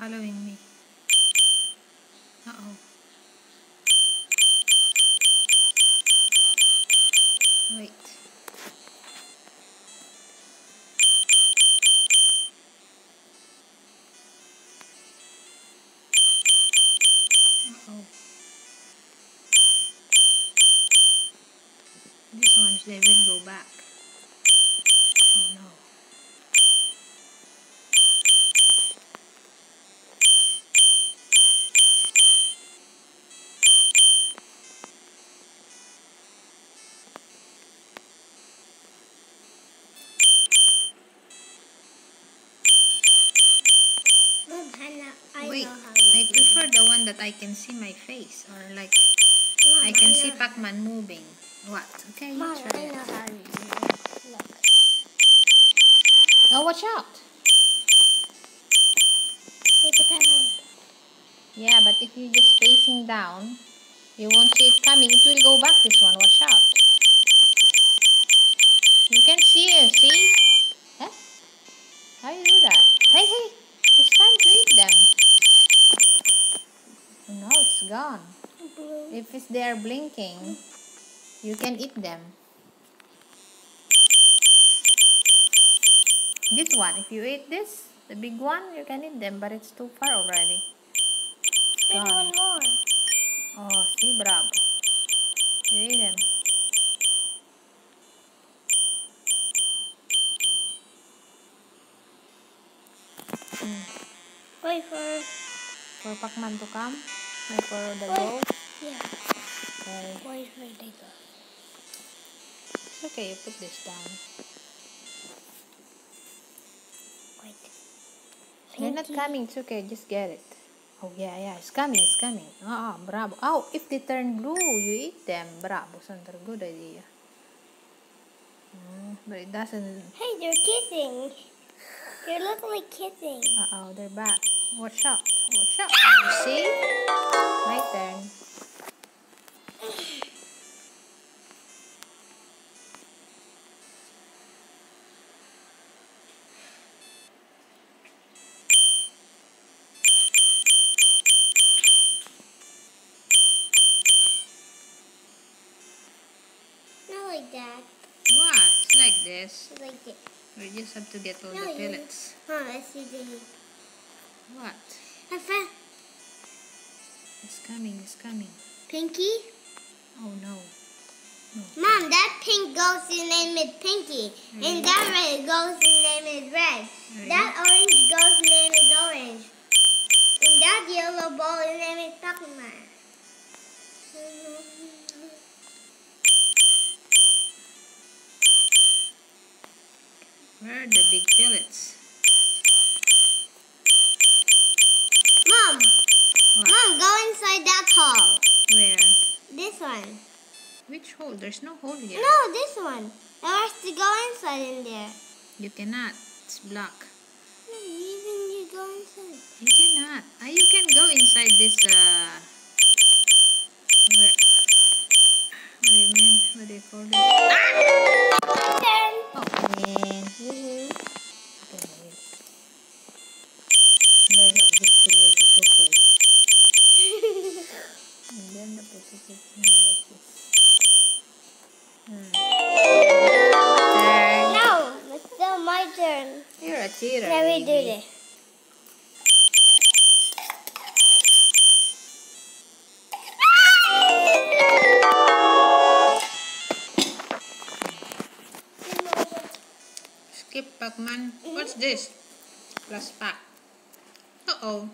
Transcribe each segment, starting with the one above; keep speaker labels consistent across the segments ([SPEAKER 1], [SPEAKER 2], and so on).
[SPEAKER 1] following me. Uh-oh. Wait. Uh-oh. These ones, they will go back. Oh no. Prefer the one that I can see my face or like
[SPEAKER 2] Mom,
[SPEAKER 1] I can see Pac-Man moving. What? Okay, you
[SPEAKER 2] Mom,
[SPEAKER 1] try
[SPEAKER 2] I
[SPEAKER 1] it.
[SPEAKER 2] know how to. Look.
[SPEAKER 1] Oh, watch out.
[SPEAKER 2] Wait, look at home.
[SPEAKER 1] Yeah, but if you're just facing down, you won't see it coming. It will go back this one. Watch out. You can see it, see? Huh? How you do that? Hey, hey, it's time to eat them. No, it's gone. If it's they are blinking, you can eat them. This one, if you eat this, the big one, you can eat them, but it's too far already.
[SPEAKER 2] There's one more.
[SPEAKER 1] Oh, see, bravo. You eat them. Mm.
[SPEAKER 2] Wait for.
[SPEAKER 1] For Pacman to come, like for the goat.
[SPEAKER 2] Yeah.
[SPEAKER 1] Okay.
[SPEAKER 2] For they go.
[SPEAKER 1] It's okay, you put this down.
[SPEAKER 2] Wait.
[SPEAKER 1] They're not coming, it's okay, just get it. Oh, yeah, yeah, it's coming, it's coming. Ah, bravo. Oh, if they turn blue, you eat them. Bravo, Sandra, good idea. Mm, but it doesn't.
[SPEAKER 2] Hey, they're kissing. They look like kissing.
[SPEAKER 1] Uh oh, they're back. Watch out, watch out. You see? My turn.
[SPEAKER 2] Not like that.
[SPEAKER 1] What? Like this.
[SPEAKER 2] Like this.
[SPEAKER 1] We just have to get all
[SPEAKER 2] No,
[SPEAKER 1] the pellets.
[SPEAKER 2] Huh, let's see the.
[SPEAKER 1] What?
[SPEAKER 2] I found
[SPEAKER 1] It's coming, it's coming.
[SPEAKER 2] Pinky.
[SPEAKER 1] Oh no. no.
[SPEAKER 2] Mom, that pink ghost's name is Pinky, and that red ghost's name is Red.
[SPEAKER 1] Really?
[SPEAKER 2] That orange ghost's name is Orange, and that yellow ball's name is Pokemon.
[SPEAKER 1] Where are the big pellets? What?
[SPEAKER 2] Mom, go inside that hole.
[SPEAKER 1] Where?
[SPEAKER 2] This one.
[SPEAKER 1] Which hole? There's no hole here.
[SPEAKER 2] No, this one. I have to go inside in there.
[SPEAKER 1] You cannot. It's black.
[SPEAKER 2] No, even you go inside.
[SPEAKER 1] You cannot. Ah, you can go inside this, uh... Where... What do you mean? What do you call it?
[SPEAKER 2] Turn.
[SPEAKER 1] Oh.
[SPEAKER 2] Mm-hmm.
[SPEAKER 1] Okay, wait. There's a big video to purple.
[SPEAKER 2] No, it's still my turn.
[SPEAKER 1] You're a cheater.
[SPEAKER 2] Let me do this.
[SPEAKER 1] Skip Pac-Man. What's this? Plus pack. Uh-oh.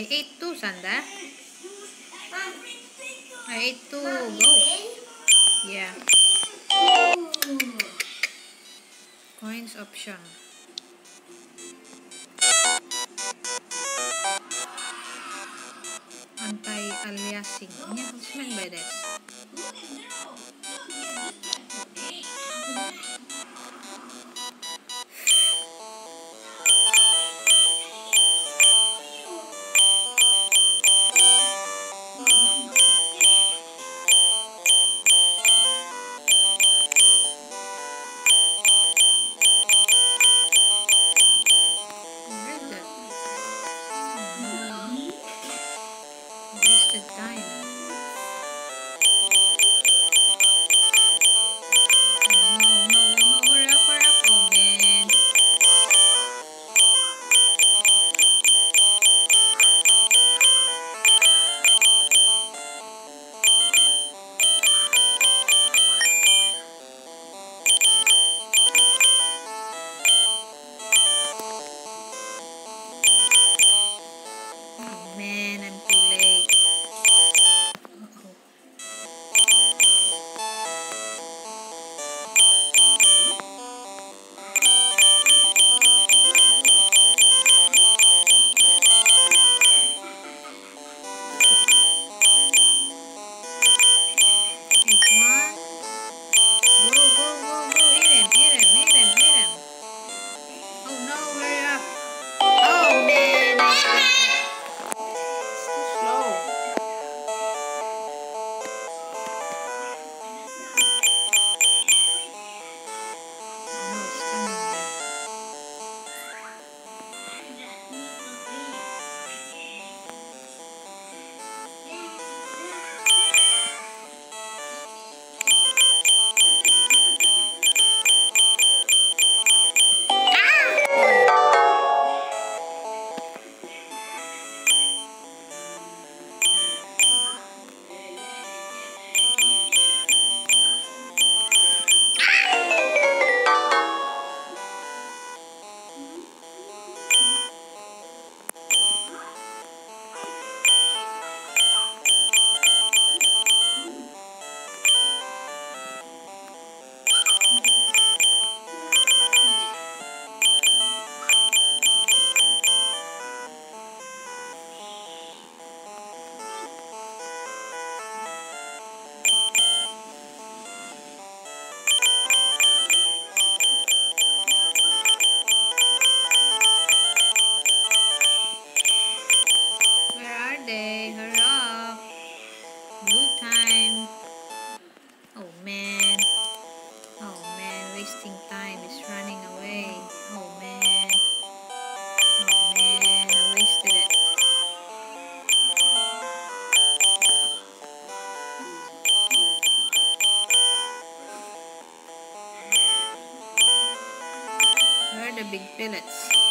[SPEAKER 1] I ate two, Sanda. I ate two. Go. Yeah. Coins option. Anti-aliasing. Yeah, what's meant by this? wasting time. It's running away. Oh man. Oh man, wasted it. Where are the big pellets?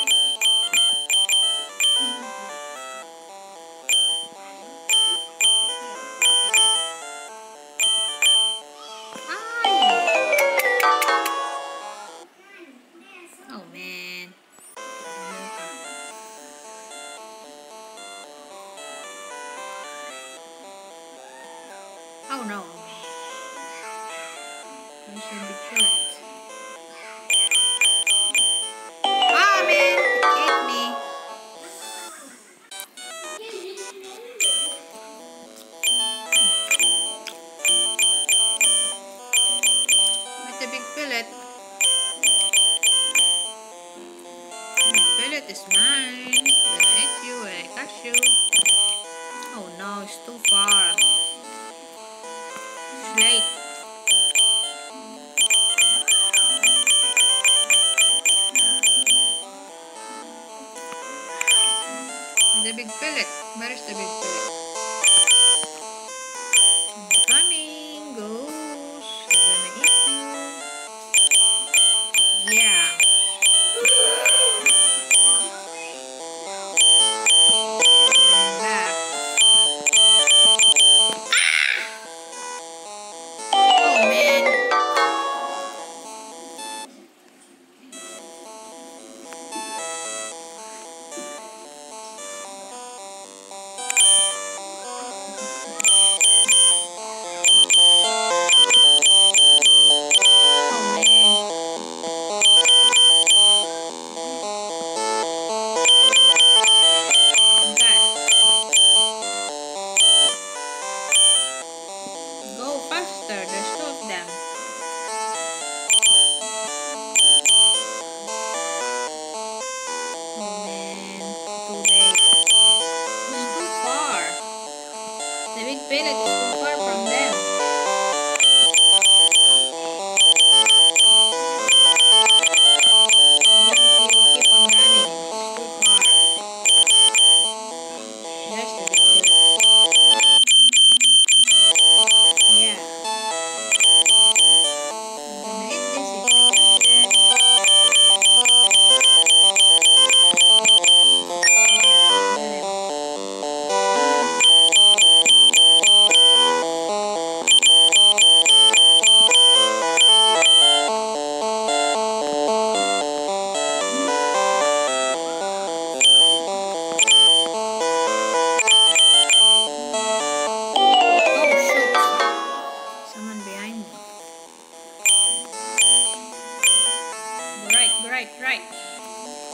[SPEAKER 1] Belek, Barış da bekliyor.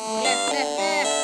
[SPEAKER 1] Yeah.